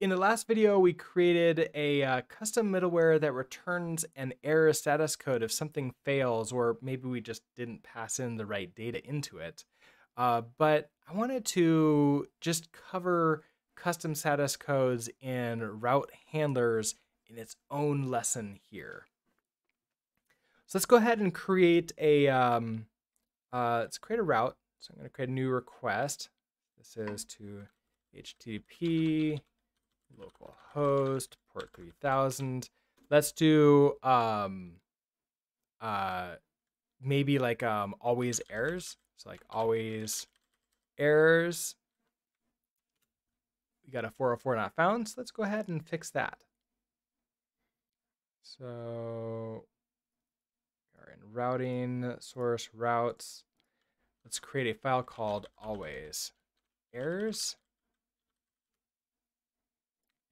In the last video, we created a uh, custom middleware that returns an error status code if something fails, or maybe we just didn't pass in the right data into it. Uh, but I wanted to just cover custom status codes in route handlers in its own lesson here. So let's go ahead and create a um, uh, let's create a route. So I'm going to create a new request. This is to HTTP local host port 3000 let's do um uh maybe like um always errors. So like always errors. We got a 404 not found so let's go ahead and fix that. So we're in routing source routes. Let's create a file called always errors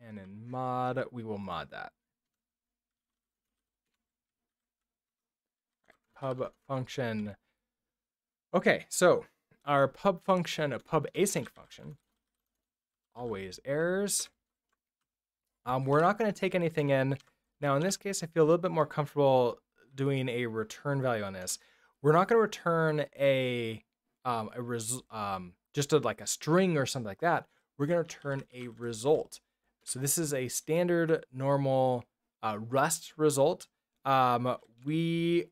and in mod, we will mod that. pub function. Okay, so our pub function, a pub async function, always errors. Um, we're not going to take anything in. Now, in this case, I feel a little bit more comfortable doing a return value on this. We're not going to return a um, a res um, just a, like a string or something like that. We're going to return a result. So this is a standard normal uh, Rust result. Um, we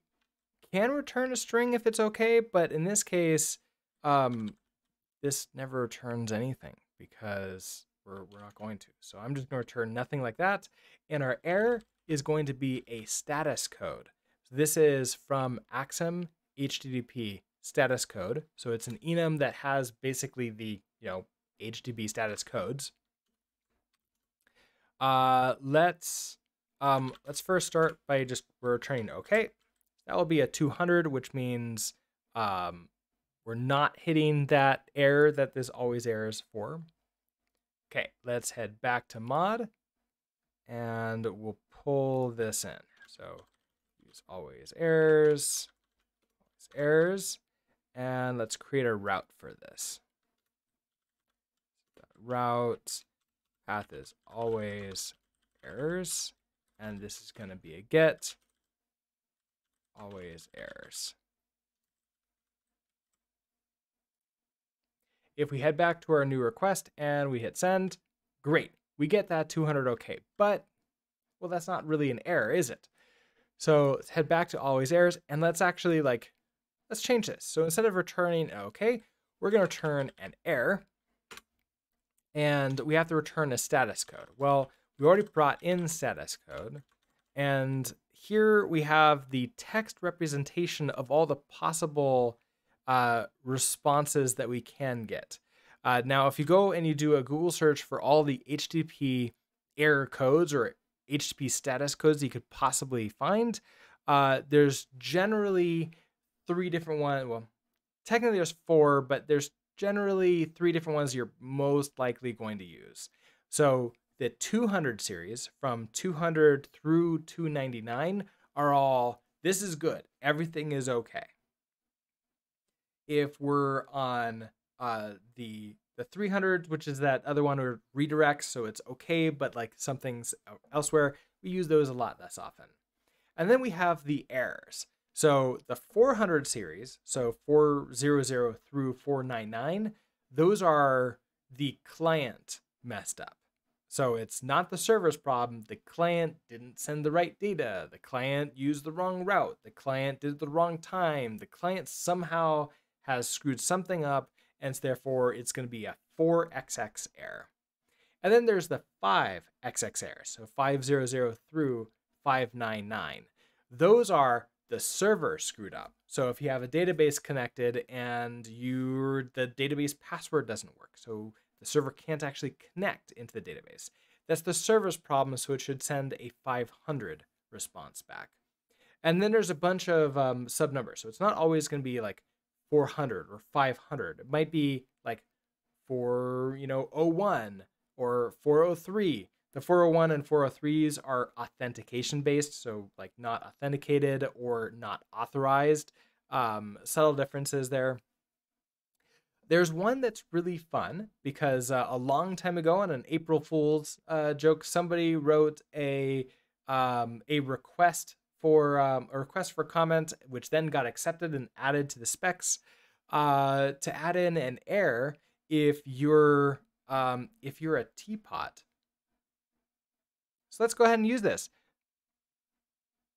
can return a string if it's okay, but in this case, um, this never returns anything because we're, we're not going to. So I'm just going to return nothing like that. And our error is going to be a status code. So this is from Axum HTTP status code. So it's an enum that has basically the, you know, HTTP status codes. Uh, let's um, let's first start by just returning okay. That will be a 200, which means um, we're not hitting that error that this always errors for. Okay, let's head back to mod and we'll pull this in. So use always errors, always errors, and let's create a route for this. Route path is always errors, and this is going to be a get, always errors. If we head back to our new request and we hit send, great, we get that 200 okay, but, well, that's not really an error, is it? So let's head back to always errors, and let's actually like, let's change this. So instead of returning okay, we're going to return an error, and we have to return a status code. Well, we already brought in status code, and here we have the text representation of all the possible uh, responses that we can get. Uh, now, if you go and you do a Google search for all the HTTP error codes or HTTP status codes you could possibly find, uh, there's generally three different ones. Well, technically there's four, but there's generally three different ones you're most likely going to use. So the 200 series from 200 through 299 are all this is good. Everything is okay. If we're on uh, the the 300, which is that other one or redirects, so it's okay, but like something's elsewhere, we use those a lot less often. And then we have the errors. So the 400 series, so 400 through 499, those are the client messed up. So it's not the server's problem. The client didn't send the right data. The client used the wrong route. The client did the wrong time. The client somehow has screwed something up, and therefore it's going to be a 4xx error. And then there's the 5xx errors, so 500 through 599. Those are the server screwed up. So if you have a database connected and your the database password doesn't work, so the server can't actually connect into the database. That's the server's problem, so it should send a 500 response back. And then there's a bunch of um, sub numbers. So it's not always going to be like 400 or 500. It might be like 4, you know, 01 or 403 the 401 and 403s are authentication based, so like not authenticated or not authorized. Um, subtle differences there. there's one that's really fun because uh, a long time ago on an April Fool's uh, joke, somebody wrote a um, a request for um, a request for comment, which then got accepted and added to the specs uh, to add in an error if you're um, if you're a teapot. So let's go ahead and use this.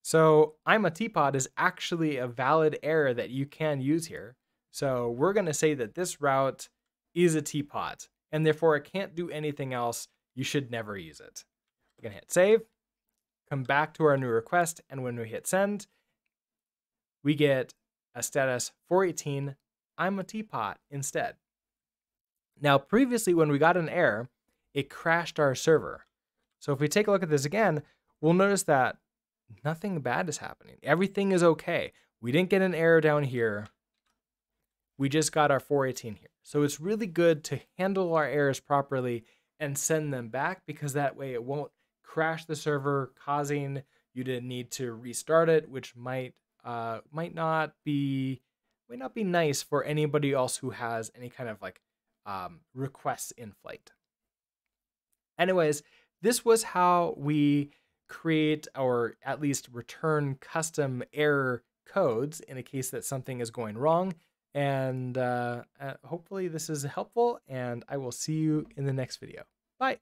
So I'm a teapot is actually a valid error that you can use here. So we're going to say that this route is a teapot, and therefore it can't do anything else. You should never use it. We're going to hit save, come back to our new request, and when we hit send, we get a status 418, I'm a teapot instead. Now, previously when we got an error, it crashed our server. So if we take a look at this again, we'll notice that nothing bad is happening. Everything is okay. We didn't get an error down here. We just got our 418 here. So it's really good to handle our errors properly and send them back because that way it won't crash the server, causing you to need to restart it, which might uh, might not be might not be nice for anybody else who has any kind of like um, requests in flight. Anyways, this was how we create or at least return custom error codes in a case that something is going wrong and uh, uh, hopefully this is helpful, and I will see you in the next video. Bye.